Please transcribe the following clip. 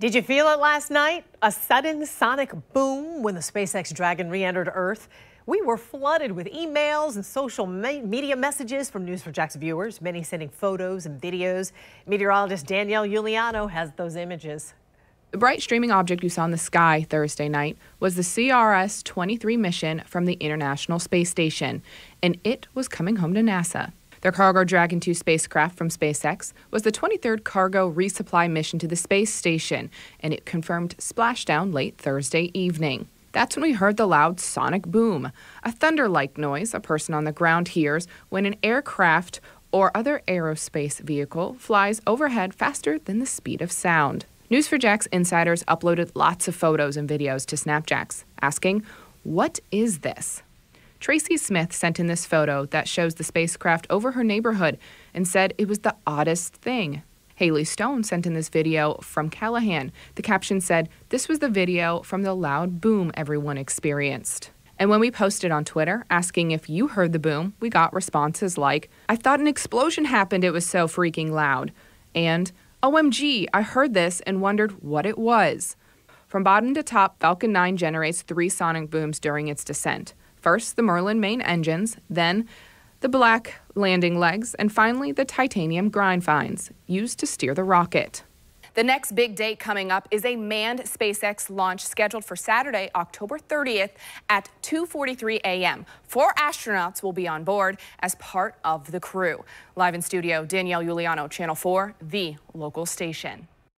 Did you feel it last night? A sudden sonic boom when the SpaceX Dragon re-entered Earth. We were flooded with emails and social media messages from News4JAX viewers, many sending photos and videos. Meteorologist Danielle Juliano has those images. The bright streaming object you saw in the sky Thursday night was the CRS 23 mission from the International Space Station, and it was coming home to NASA. Their Cargo Dragon 2 spacecraft from SpaceX was the 23rd cargo resupply mission to the space station, and it confirmed splashdown late Thursday evening. That's when we heard the loud sonic boom, a thunder like noise a person on the ground hears when an aircraft or other aerospace vehicle flies overhead faster than the speed of sound. News4JAX insiders uploaded lots of photos and videos to SnapJAX, asking, What is this? Tracy Smith sent in this photo that shows the spacecraft over her neighborhood and said it was the oddest thing. Haley Stone sent in this video from Callahan. The caption said, This was the video from the loud boom everyone experienced. And when we posted on Twitter asking if you heard the boom, we got responses like, I thought an explosion happened, it was so freaking loud. And, OMG, I heard this and wondered what it was. From bottom to top, Falcon 9 generates three sonic booms during its descent. First, the Merlin main engines, then the black landing legs, and finally the titanium grid fins used to steer the rocket. The next big date coming up is a manned SpaceX launch scheduled for Saturday, October 30th at 2.43 a.m. Four astronauts will be on board as part of the crew. Live in studio, Danielle Juliano, Channel 4, the local station.